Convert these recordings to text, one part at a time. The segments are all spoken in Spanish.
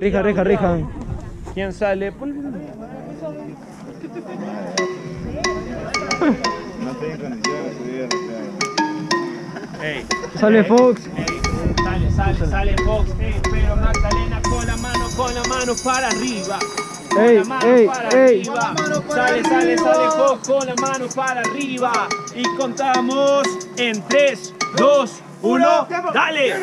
Rija, rija, rija. ¿Quién sale? Pon- Ey, Sale Fox. ey, sale, sale, sale Fox, ey, pero Magdalena con la mano, con la mano para arriba. Con Ey, la mano ey, para arriba. Sale, sale, sale Fox con la mano para arriba. Y contamos en 3, 2, 1, dale.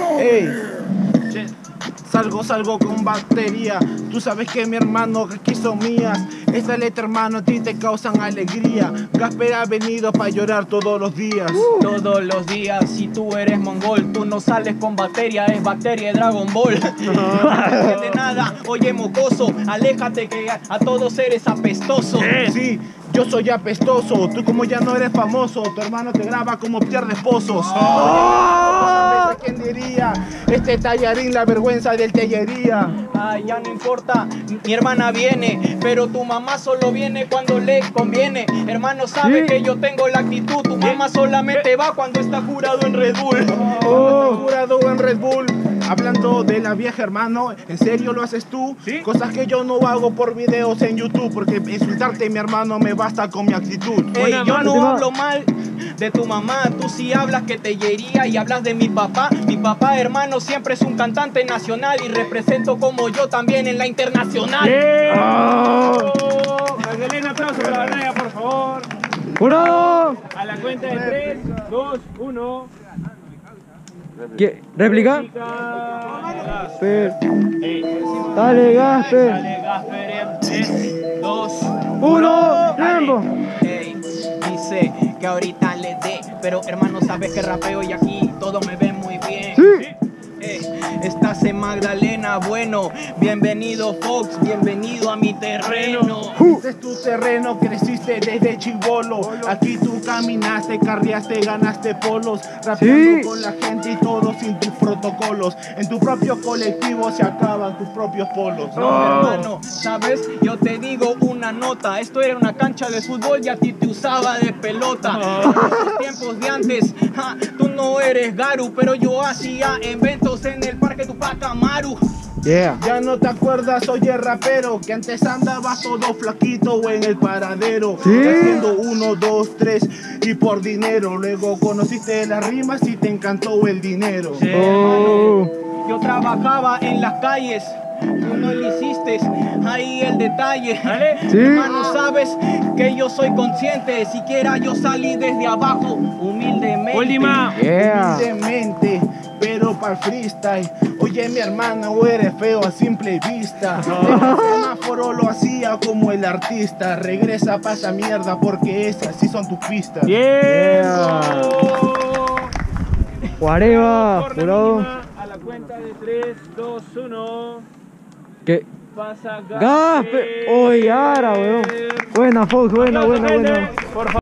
Salgo, salgo con batería. Tú sabes que mi hermano aquí son mías. Esta letra, hermano, a ti te causan alegría. Gasper ha venido para llorar todos los días. Todos los días, si tú eres mongol, tú no sales con bacteria, es bacteria de Dragon Ball. No de nada, oye mocoso, aléjate que a, a todos eres apestoso. Sí, yo soy apestoso. Tú como ya no eres famoso, tu hermano te graba como pierdes pozos. ¿Sabes quién diría? Este tallarín, la vergüenza del tellería. Ay, ya no importa, mi hermana viene, pero tu mamá solo viene cuando le conviene. Hermano sabe Sí. que yo tengo la actitud, tu mamá solamente va cuando está jurado en Red Bull. Oh. Jurado en Red Bull. Hablando de la vieja hermano, ¿en serio lo haces tú? Sí. Cosas que yo no hago por videos en YouTube, porque insultarte mi hermano me basta con mi actitud. Ey, Buena yo no hablo mal de tu mamá, tú sí hablas que te yería y hablas de mi papá. Mi papá, hermano, siempre es un cantante nacional y represento como yo también en la internacional. Oh, Magdalena, aplauso para por favor. ¡Jurado! A la cuenta de 3, 2, 1. ¿Qué? ¿Réplica? Gasper. Dale, Gasper. Dale, Gasper, en 3, 2, Uno, tiempo. Ey, dice que ahorita le dé, pero hermano, sabes que rapeo y aquí todo me ve muy bien. Sí. Ey, estás en Magdalena, bueno, bienvenido Fox, bienvenido a mi terreno. Este es tu terreno, creciste desde chivolo. Aquí tú caminaste, carriaste, ganaste polos. Rapeando Sí. con la gente y todo sin tus protocolos. En tu propio colectivo se acaban tus propios polos. No, hermano, sabes, yo te digo una nota. Esto era una cancha de fútbol y a ti te usaba de pelota. En los tiempos de antes, ja, tú no eres Garu, pero yo hacía eventos en el parque Tupac Amaru. Yeah. Ya no te acuerdas, oye rapero, que antes andabas todo flaquito en el paradero. Sí. Haciendo uno, dos, tres y por dinero. Luego conociste las rimas y te encantó el dinero. Oh. Yo trabajaba en las calles. Tú no le hiciste ahí el detalle. Sí. Hermano, sabes que yo soy consciente. Siquiera yo salí desde abajo, humildemente. Última. Yeah. Humildemente, pero para el freestyle. Oye, mi hermano, eres feo a simple vista. En el semáforo lo hacía como el artista. Regresa pa' esa mierda porque esas sí son tus pistas. Tiempo. Guareva, jurado. A la cuenta de 3, 2, 1. ¿Qué? Pasa Gasper. Oye, ahora, weón. Buena, Fox, buena, buena, buena. Por favor.